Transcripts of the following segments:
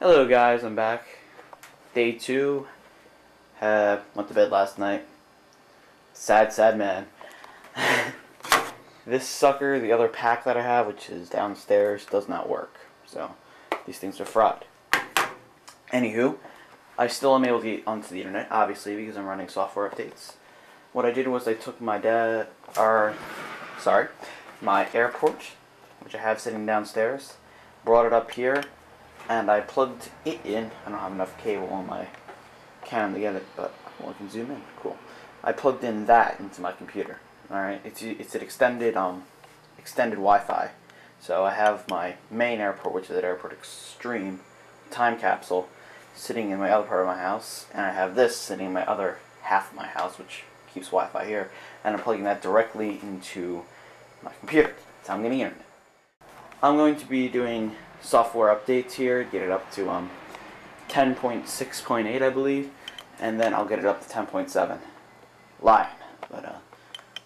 Hello guys, I'm back. Day two. Uh, went to bed last night. Sad, sad man. this sucker, the other pack that I have, which is downstairs, does not work. So, these things are fraud. Anywho, I still am able to get onto the internet, obviously, because I'm running software updates. What I did was I took my dad, or, sorry, my airport, which I have sitting downstairs, brought it up here, and I plugged it in. I don't have enough cable on my cam to get it, but well, I can zoom in. Cool. I plugged in that into my computer. All right, it's it's an extended um extended Wi-Fi. So I have my main airport, which is at Airport Extreme, time capsule, sitting in my other part of my house, and I have this sitting in my other half of my house, which keeps Wi-Fi here, and I'm plugging that directly into my computer. How I'm getting internet. I'm going to be doing software updates here, get it up to um, 10.6.8 I believe, and then I'll get it up to 10.7 Lion. But uh,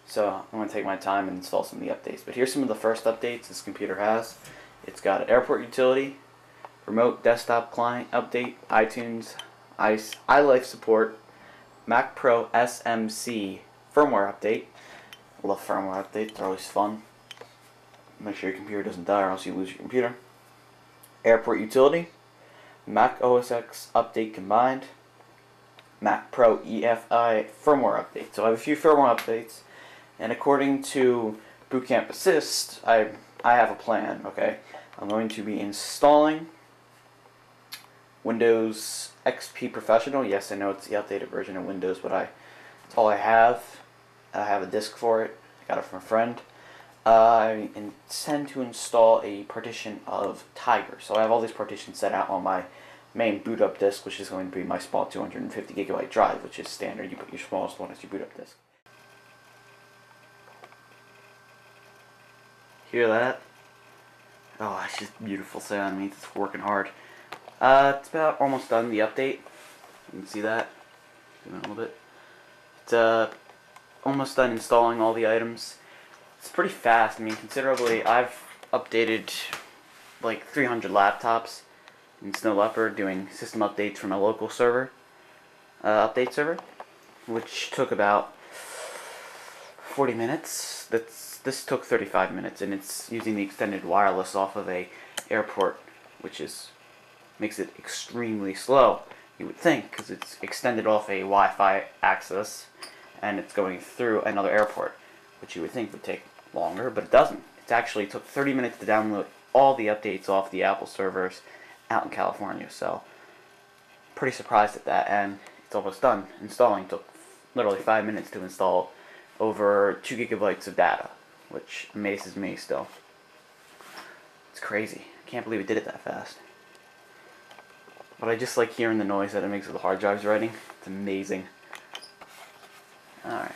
so I'm going to take my time and install some of the updates. But here's some of the first updates this computer has. It's got airport utility, remote desktop client update, iTunes, ICE, iLife support, Mac Pro SMC firmware update. I love firmware updates, they're always fun. Make sure your computer doesn't die or else you lose your computer. Airport Utility, Mac OS X update combined, Mac Pro EFI firmware update. So I have a few firmware updates, and according to Bootcamp Assist, I I have a plan. Okay, I'm going to be installing Windows XP Professional. Yes, I know it's the updated version of Windows, but I it's all I have. I have a disk for it. I got it from a friend. I intend to install a partition of Tiger. So I have all these partitions set out on my main boot up disk, which is going to be my small 250 gigabyte drive, which is standard. You put your smallest one as your boot up disk. Hear that? Oh, it's just beautiful sound. It means it's working hard. Uh, it's about almost done, the update. You can see that. Zoom in a little bit. It's uh, almost done installing all the items. It's pretty fast. I mean, considerably. I've updated like 300 laptops in Snow Leopard doing system updates from a local server, uh, update server, which took about 40 minutes. That's this took 35 minutes, and it's using the extended wireless off of a airport, which is makes it extremely slow. You would think, because it's extended off a Wi-Fi access, and it's going through another airport, which you would think would take longer, but it doesn't. It actually took 30 minutes to download all the updates off the Apple servers out in California. So, pretty surprised at that, and it's almost done. Installing took literally five minutes to install over two gigabytes of data, which amazes me still. It's crazy. I can't believe it did it that fast. But I just like hearing the noise that it makes with the hard drives writing. It's amazing. Alright.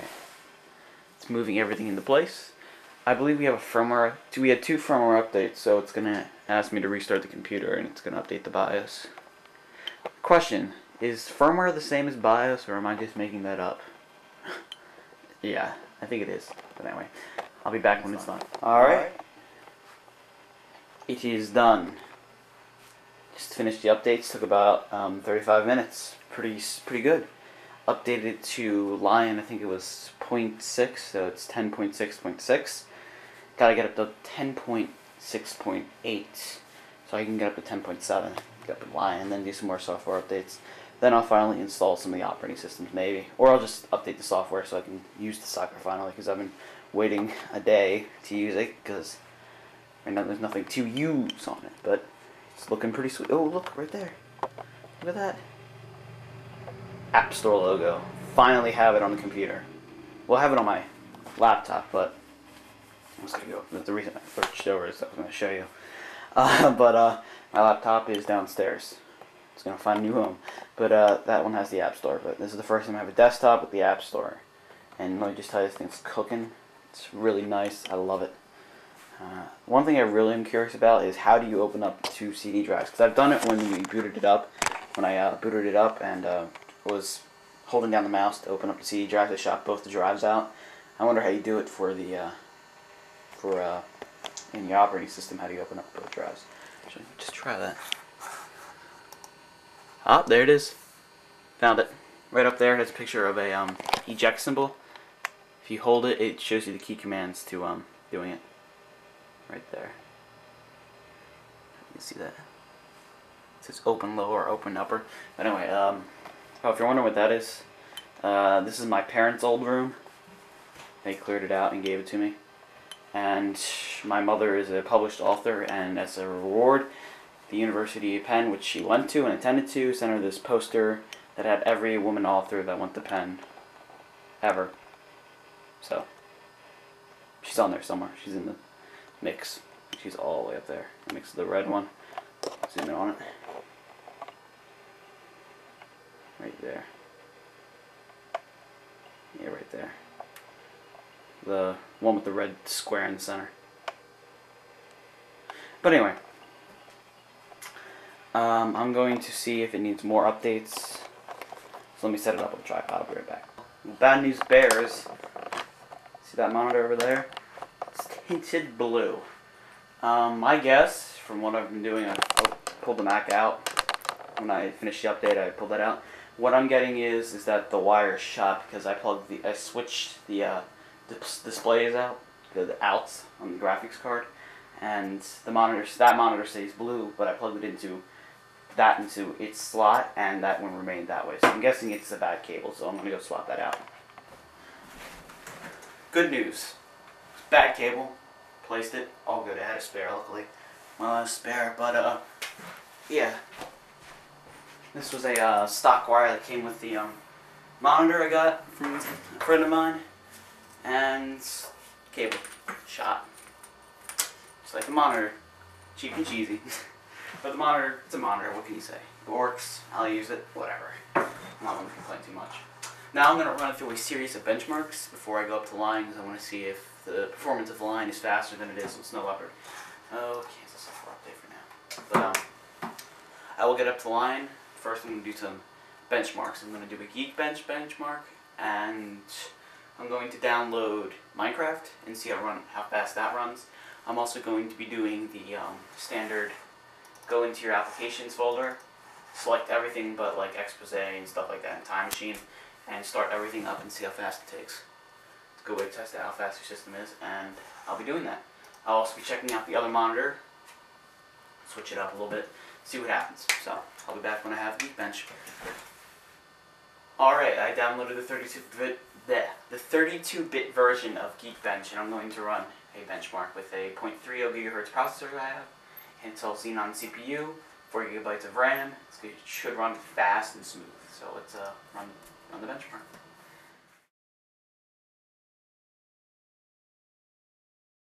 It's moving everything into place. I believe we have a firmware. We had two firmware updates, so it's going to ask me to restart the computer and it's going to update the BIOS. Question Is firmware the same as BIOS, or am I just making that up? yeah, I think it is. But anyway, I'll be back when it's done. Alright. It is done. Just finished the updates. Took about um, 35 minutes. Pretty pretty good. Updated to Lion. I think it was 0.6, so it's 10.6.6. Gotta get up to 10.6.8, so I can get up to 10.7. Get up to and then do some more software updates. Then I'll finally install some of the operating systems, maybe, or I'll just update the software so I can use the software finally. Because I've been waiting a day to use it because right now there's nothing to use on it, but it's looking pretty sweet. Oh, look, right there. Look at that. App Store logo. Finally have it on the computer. We'll have it on my laptop, but I'm just gonna go. The reason I switched over is I was gonna show you. Uh, but uh, my laptop is downstairs. It's gonna find a new home. But uh, that one has the App Store. But this is the first time I have a desktop with the App Store. And let me just tell you, this thing's cooking. It's really nice. I love it. Uh, one thing I really am curious about is how do you open up two CD drives? Because I've done it when we booted it up, when I uh, booted it up and uh, was holding down the mouse to open up the CD drives. I shot both the drives out. I wonder how you do it for the for uh, in the operating system. How do you open up both drives? Just try that. Ah, there it is. Found it. Right up there, it has a picture of a um, eject symbol. If you hold it, it shows you the key commands to um, doing it. Right there. You see that? It says open lower, open upper. But anyway, um, oh, if you're wondering what that is, uh, this is my parents' old room. They cleared it out and gave it to me. And my mother is a published author, and as a reward, the University of Penn, which she went to and attended to, sent her this poster that had every woman author that went to Penn ever. So, she's on there somewhere. She's in the mix. She's all the way up there. The mix the red one. Zoom in on it. Right there. Yeah, right there. The one with the red square in the center. But anyway, um, I'm going to see if it needs more updates. So let me set it up on the tripod. I'll be right back. Bad news bears. See that monitor over there? It's tinted blue. Um, my guess, from what I've been doing, I pulled the Mac out. When I finished the update, I pulled that out. What I'm getting is is that the wire shot because I plugged the I switched the uh, displays out, the, the outs on the graphics card, and the monitor that monitor stays blue, but I plugged it into that into its slot, and that one remained that way. So I'm guessing it's a bad cable, so I'm gonna go swap that out. Good news, bad cable, placed it, all good. I had a spare, luckily. Well, I spare, but uh, yeah. This was a uh, stock wire that came with the um, monitor I got from a friend of mine and cable shot. Just like a monitor. Cheap and cheesy. but the monitor, it's a monitor, what can you say? It works, I'll use it, whatever. I'm not going to complain too much. Now I'm going to run through a series of benchmarks before I go up to Lion because I want to see if the performance of the Lion is faster than it is with Snow Leopard. Oh, Kansas software update for now. But um, I will get up to Lion. First I'm going to do some benchmarks. I'm going to do a Geekbench benchmark and I'm going to download Minecraft and see how run how fast that runs. I'm also going to be doing the um, standard go into your applications folder, select everything but like expose and stuff like that in Time Machine, and start everything up and see how fast it takes. It's a good way to test out how fast your system is, and I'll be doing that. I'll also be checking out the other monitor, switch it up a little bit, see what happens. So I'll be back when I have Geekbench. Alright, I downloaded the 32-bit the, the 32-bit version of Geekbench, and I'm going to run a benchmark with a 0.30 gigahertz processor I have, Intel Xeon CPU, 4 gigabytes of RAM. It should run fast and smooth. So let's uh, run, run the benchmark.